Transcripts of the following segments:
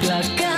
placas.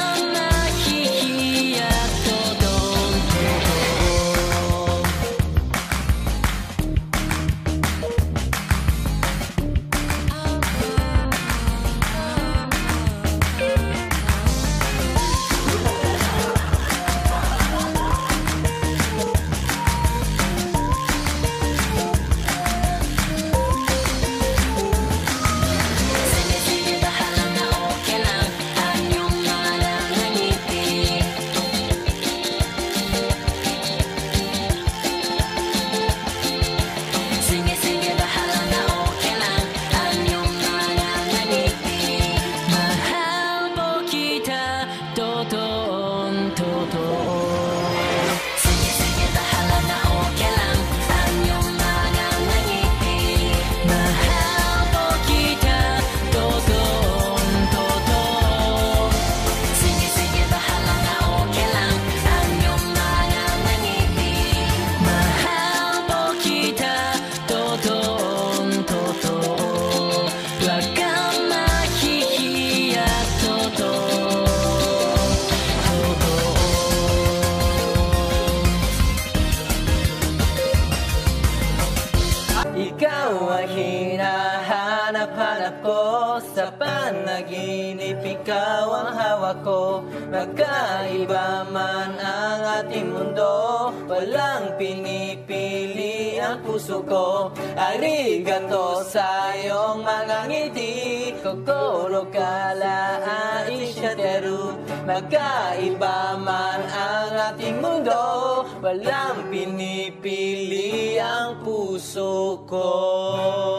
Ikaw ang hinahanap-hanap ko Sa panaginip, ikaw ang hawak ko. Magkaiba man ang ating mundo Walang pinipili ang puso ko. Arigato sa iyong mga ngiti. Kokoro kala aishateru Magkaiba man ang ating mundo Walang pinipili puso ko